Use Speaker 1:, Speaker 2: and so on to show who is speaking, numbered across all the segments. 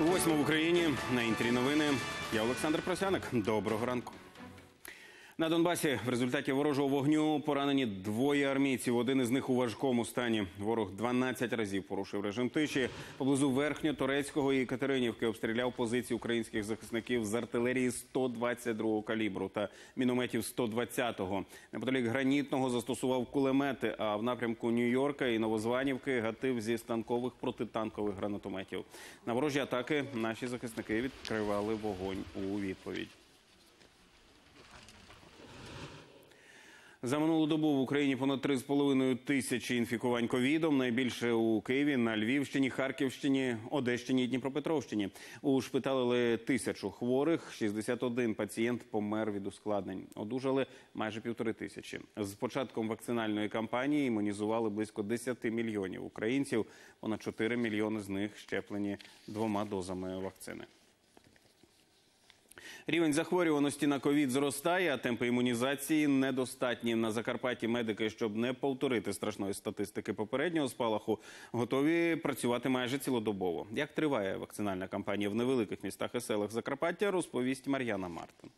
Speaker 1: Восьмо в Україні на інтері новини. Я Олександр Просяник. Доброго ранку. На Донбасі в результаті ворожого вогню поранені двоє армійців. Один із них у важкому стані. Ворог 12 разів порушив режим тиші. Поблизу верхньоторецького і Катеринівки обстріляв позиції українських захисників з артилерії 122-го калібру та мінометів 120-го. Неподалік гранітного застосував кулемети. А в напрямку Нью-Йорка і Новозванівки гатив зі станкових протитанкових гранатометів. На ворожі атаки наші захисники відкривали вогонь у відповідь. За минулу добу в Україні понад 3,5 тисячі інфікувань ковідом. Найбільше у Києві, на Львівщині, Харківщині, Одещині і Дніпропетровщині. Ушпиталили тисячу хворих. 61 пацієнт помер від ускладнень. Одужали майже півтори тисячі. З початком вакцинальної кампанії імунізували близько 10 мільйонів українців. Понад 4 мільйони з них щеплені двома дозами вакцини. Рівень захворюваності на ковід зростає, а темпи імунізації недостатні. На Закарпатті медики, щоб не повторити страшної статистики попереднього спалаху, готові працювати майже цілодобово. Як триває вакцинальна кампанія в невеликих містах і селах Закарпаття, розповість Мар'яна Мартин.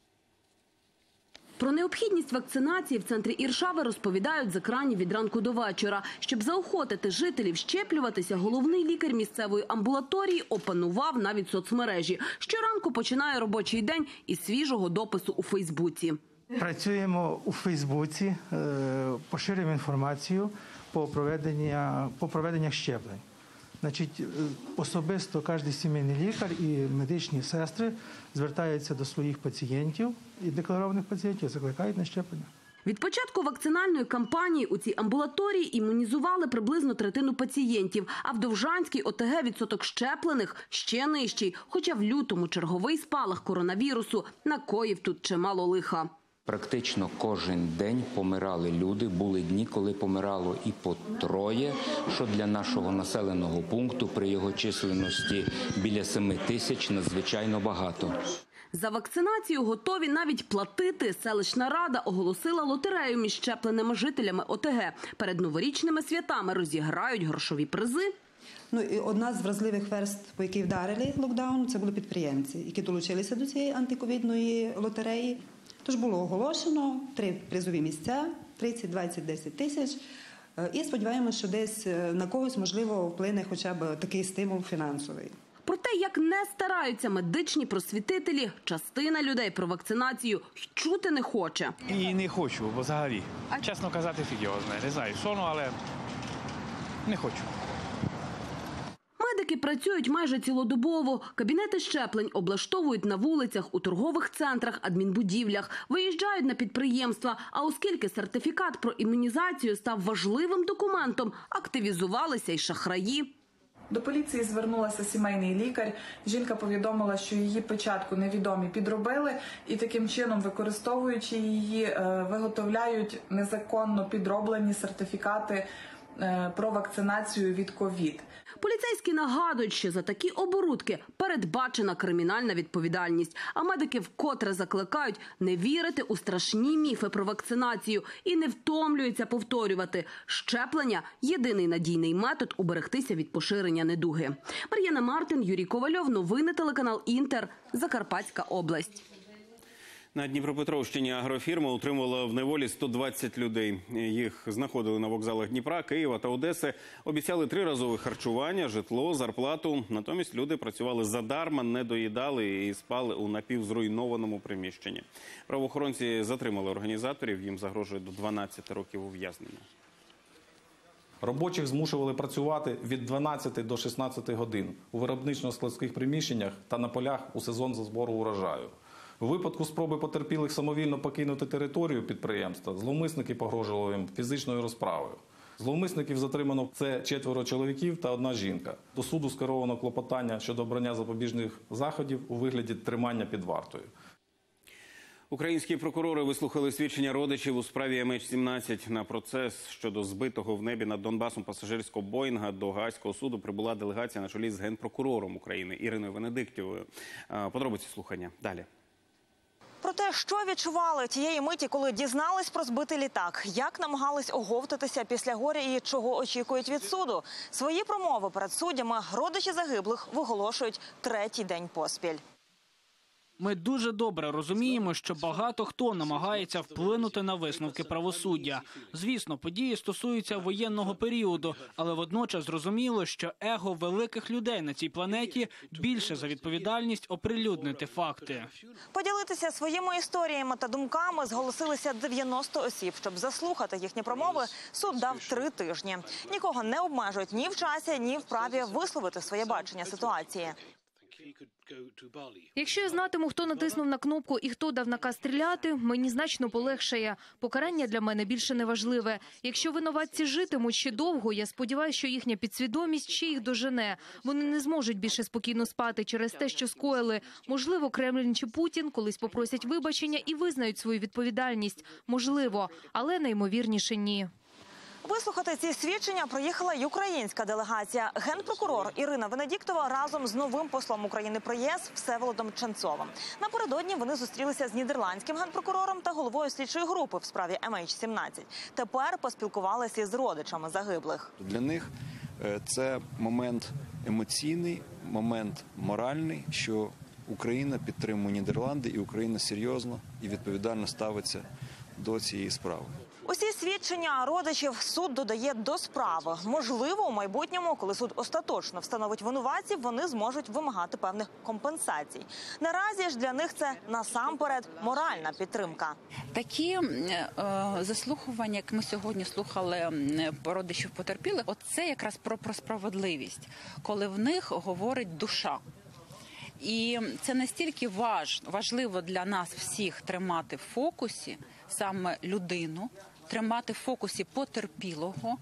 Speaker 2: Про необхідність вакцинації в центрі Іршави розповідають з екранів від ранку до вечора. Щоб заохотити жителів щеплюватися, головний лікар місцевої амбулаторії опанував навіть соцмережі. Щоранку починає робочий день із свіжого допису у Фейсбуці.
Speaker 3: Працюємо у Фейсбуці, е, поширюємо інформацію по проведення по проведеннях щеплень. Значить, е, особисто кожен сімейний лікар і медичні сестри звертаються до своїх пацієнтів і декларованих пацієнтів, закликають на щеплення.
Speaker 2: Від початку вакцинальної кампанії у цій амбулаторії імунізували приблизно третину пацієнтів. А в Довжанській ОТГ відсоток щеплених ще нижчий. Хоча в лютому черговий спалах коронавірусу накоїв тут чимало лиха.
Speaker 4: Практично кожен день помирали люди. Були дні, коли помирало і по троє, що для нашого населеного пункту при його численності біля семи тисяч надзвичайно багато.
Speaker 2: За вакцинацію готові навіть платити. Селищна рада оголосила лотерею між щепленими жителями ОТГ. Перед новорічними святами розіграють грошові призи.
Speaker 5: Ну і одна з вразливих верст, по якій вдарили локдаун, це були підприємці, які долучилися до цієї антиковідної лотереї. Тож було оголошено три призові місця: 30, 20, 10 тисяч. Е, І сподіваємося, що десь е, на когось можливо вплине хоча б такий стимул фінансовий.
Speaker 2: Про те, як не стараються медичні просвітителі, частина людей про вакцинацію чути не хоче.
Speaker 6: І не хочу, бо взагалі. Чесно казати, фіг. Не знаю, сону, але не хочу.
Speaker 2: Медики працюють майже цілодобово. Кабінети щеплень облаштовують на вулицях, у торгових центрах, адмінбудівлях, виїжджають на підприємства. А оскільки сертифікат про імунізацію став важливим документом, активізувалися й шахраї.
Speaker 7: До поліції звернулася сімейний лікар. Жінка повідомила, що її печатку невідомі підробили, і таким чином, використовуючи її, е, виготовляють незаконно підроблені сертифікати про вакцинацію від ковід.
Speaker 2: Поліцейські нагадують, що за такі оборудки передбачена кримінальна відповідальність. А медики вкотре закликають не вірити у страшні міфи про вакцинацію і не втомлюються повторювати. Щеплення єдиний надійний метод уберегтися від поширення недуги. Мар'яна Мартин, Юрій Ковальов. Новини телеканал Інтер. Закарпатська область.
Speaker 1: На Дніпропетровщині агрофірма утримувала в неволі 120 людей. Їх знаходили на вокзалах Дніпра, Києва та Одеси. Обіцяли триразове харчування, житло, зарплату. Натомість люди працювали задарма, не доїдали і спали у напівзруйнованому приміщенні. Правоохоронці затримали організаторів. Їм загрожує до 12 років ув'язнення.
Speaker 8: Робочих змушували працювати від 12 до 16 годин у виробнично-складських приміщеннях та на полях у сезон за збору урожаю. У випадку спроби потерпілих самовільно покинути територію підприємства, зловмисники погрожували їм фізичною розправою. Зловмисників затримано це четверо чоловіків та одна жінка. До суду скеровано клопотання щодо обрання запобіжних заходів у вигляді тримання під вартою.
Speaker 1: Українські прокурори вислухали свідчення родичів у справі МН-17 на процес щодо збитого в небі над Донбасом пасажирського Боїнга до Гаазького суду прибула делегація на чолі з генпрокурором України Іриною Венедиктівою. Е, Подробиці слухання далі.
Speaker 9: Про те, що відчували тієї миті, коли дізнались про збитий літак, як намагались оговтатися після горя і чого очікують від суду. Свої промови перед суддями родичі загиблих виголошують третій день поспіль.
Speaker 10: Ми дуже добре розуміємо, що багато хто намагається вплинути на висновки правосуддя. Звісно, події стосуються воєнного періоду, але водночас зрозуміло, що его великих людей на цій планеті більше за відповідальність оприлюднити факти.
Speaker 9: Поділитися своїми історіями та думками зголосилися 90 осіб. Щоб заслухати їхні промови, суд дав три тижні. Нікого не обмежують ні в часі, ні в праві висловити своє бачення ситуації.
Speaker 11: Якщо я знатиму, хто натиснув на кнопку і хто дав наказ стріляти, мені значно полегшає. Покарання для мене більше не важливе. Якщо винуватці житимуть ще довго, я сподіваюся, що їхня підсвідомість ще їх дожене. Вони не зможуть більше спокійно спати через те, що скоїли. Можливо, Кремлін чи Путін колись попросять вибачення і визнають свою відповідальність. Можливо, але найімовірніше ні.
Speaker 9: Вислухати ці свідчення приїхала й українська делегація. Генпрокурор Ірина Венедіктова разом з новим послом України при ЄС Всеволодом Ченцовим. Напередодні вони зустрілися з нідерландським генпрокурором та головою слідчої групи в справі MH17. Тепер поспілкувалися з родичами загиблих.
Speaker 12: Для них е, це момент емоційний, момент моральний, що Україна підтримує Нідерланди, і Україна серйозно і відповідально ставиться до цієї справи.
Speaker 9: Усі свідчення родичів суд додає до справи. Можливо, у майбутньому, коли суд остаточно встановить винуватців, вони зможуть вимагати певних компенсацій. Наразі ж для них це насамперед моральна підтримка.
Speaker 13: Такі е, заслухування, як ми сьогодні слухали родичів потерпілих, оце якраз про, про справедливість, коли в них говорить душа. І це настільки важ, важливо для нас всіх тримати в фокусі саме людину, тримати в фокусі потерпілого.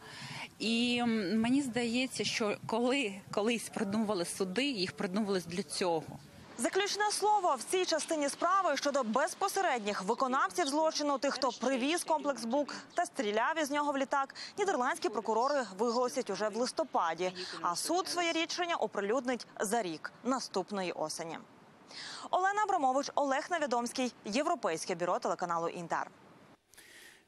Speaker 13: І мені здається, що коли колись придумували суди, їх придумували для цього.
Speaker 9: Заключне слово в цій частині справи щодо безпосередніх виконавців злочину, тих, хто привіз комплекс БУК та стріляв із нього в літак. Нідерландські прокурори виголосять уже в листопаді. А суд своє рішення оприлюднить за рік наступної осені. Олена Абрамович, Олег Навідомський, Європейське бюро телеканалу Інтер.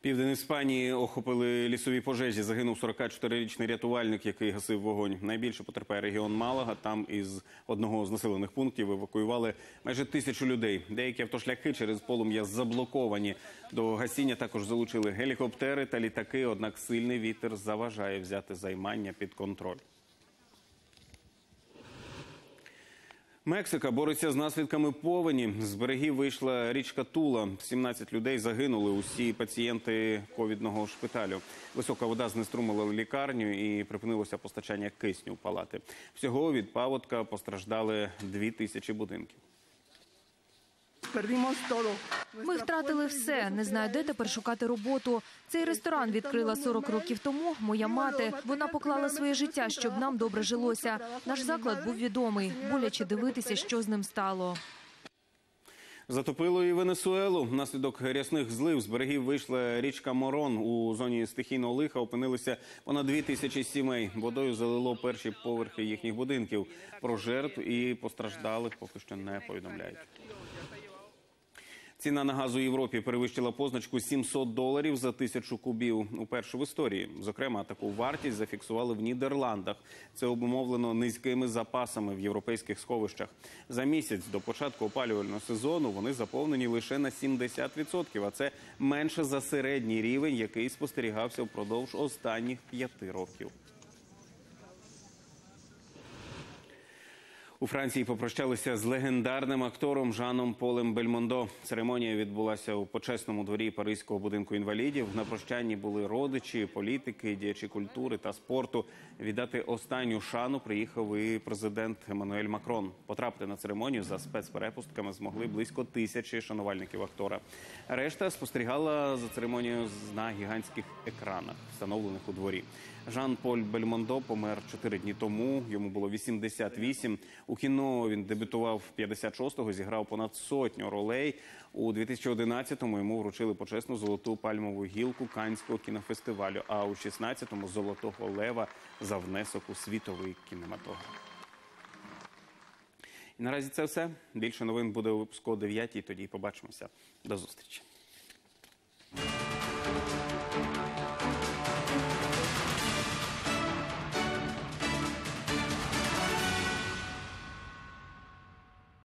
Speaker 1: Південь Іспанії охопили лісові пожежі. Загинув 44-річний рятувальник, який гасив вогонь. Найбільше потерпає регіон Малага. Там із одного з населених пунктів евакуювали майже тисячу людей. Деякі автошляхи через полум'я заблоковані. До гасіння також залучили гелікоптери та літаки. Однак сильний вітер заважає взяти займання під контроль. Мексика бореться з наслідками повені. З берегів вийшла річка Тула. 17 людей загинули. Усі пацієнти ковідного шпиталю. Висока вода знеструмила лікарню і припинилося постачання кисню в палати. Всього від паводка постраждали дві тисячі будинків.
Speaker 11: Ми втратили все. Не знаю, де тепер шукати роботу. Цей ресторан відкрила 40 років тому. Моя мати вона поклала своє життя, щоб нам добре жилося. Наш заклад був відомий. Боляче дивитися, що з ним стало.
Speaker 1: Затопило і Венесуелу. Внаслідок рясних злив з берегів вийшла річка Морон. У зоні стихійного лиха опинилися понад дві тисячі сімей. Водою залило перші поверхи їхніх будинків. Про жертв і постраждалих поки що не повідомляють. Ціна на газ у Європі перевищила позначку 700 доларів за тисячу кубів. Уперше в історії. Зокрема, таку вартість зафіксували в Нідерландах. Це обумовлено низькими запасами в європейських сховищах. За місяць до початку опалювального сезону вони заповнені лише на 70%, а це менше за середній рівень, який спостерігався впродовж останніх п'яти років. У Франції попрощалися з легендарним актором Жаном Полем Бельмондо. Церемонія відбулася у почесному дворі Паризького будинку інвалідів. На прощанні були родичі, політики, діячі культури та спорту. Віддати останню шану приїхав і президент Еммануель Макрон. Потрапити на церемонію за спецперепустками змогли близько тисячі шанувальників актора. Решта спостерігала за церемонією на гігантських екранах, встановлених у дворі. Жан Поль Бельмондо помер чотири дні тому. Йому було 88. У кіно він дебютував 56-го, зіграв понад сотню ролей. У 2011-му йому вручили почесну золоту пальмову гілку Канського кінофестивалю. А у 16-му золотого лева за внесок у світовий кінематограф. І наразі це все. Більше новин буде у випуску о 9 Тоді побачимося. До зустрічі.